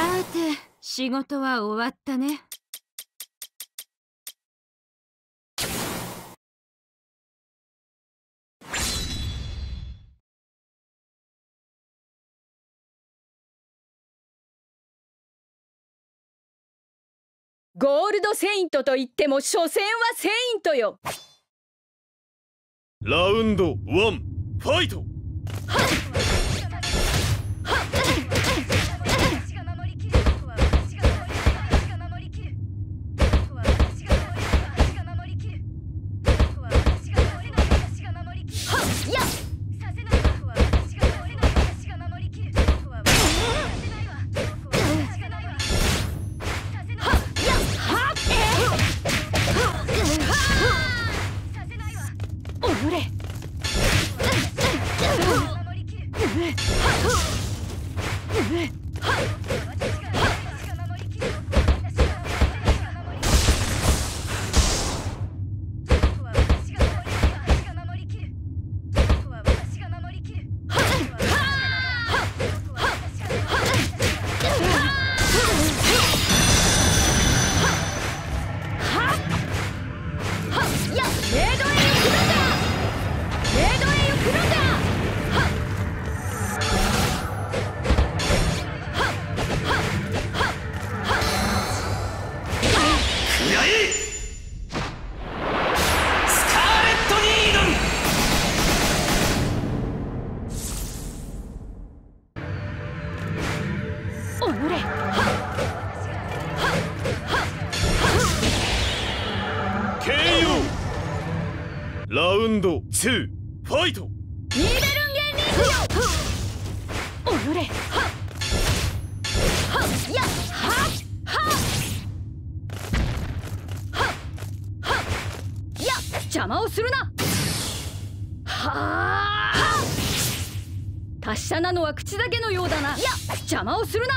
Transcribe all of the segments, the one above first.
さて仕事は終わったね。ゴールドセイントといっても所詮はセイントよ。ラウンドワンファイト。はっれ。ラウンド2ファイト。ニーベルンゲンリングよおのれ。はっ。はっ。やっ。はっ。はっ。はっ。はっ。やっ。邪魔をするなはあ達者なのは口だけのようだないや邪魔をするな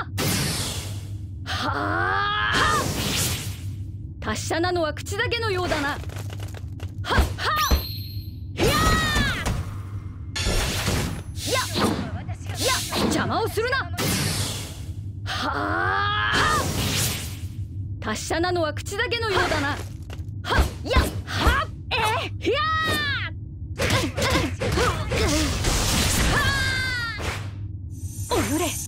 はあ達者なのは口だけのようだな。はっはっ。邪魔をするな。はあ。達者なのは口だけのようだな。はっやはっ。えひゃー。おのれ。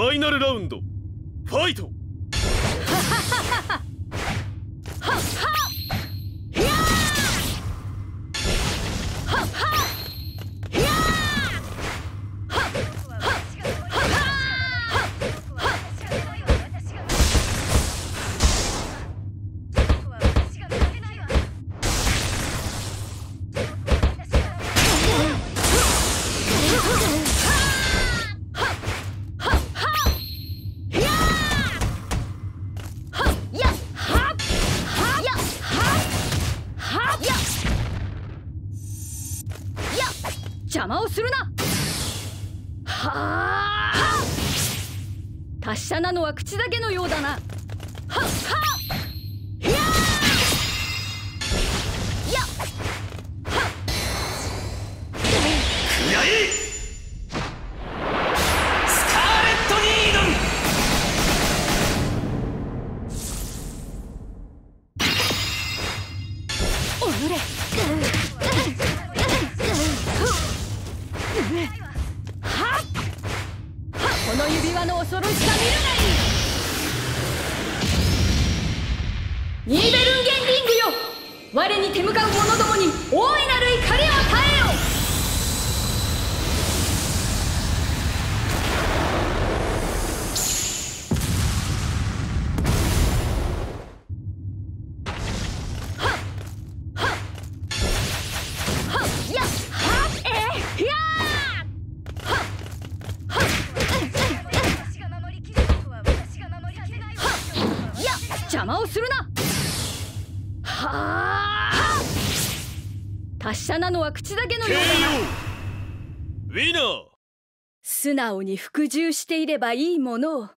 ァイナルラウンド。ファイト。魔をするな。はあ。達者なのは口だけのようだな。はっはっ。やや。はっ。くらえスカーレット・ニードン。おのれはっこの指輪の恐ろしさ見るがいいニーベルンゲンリングよ我に手向かう者どもに大いなる怒りを邪魔をするな。はあ。達者なのは口だけのようだな。ウィナー素直に服従していればいいものを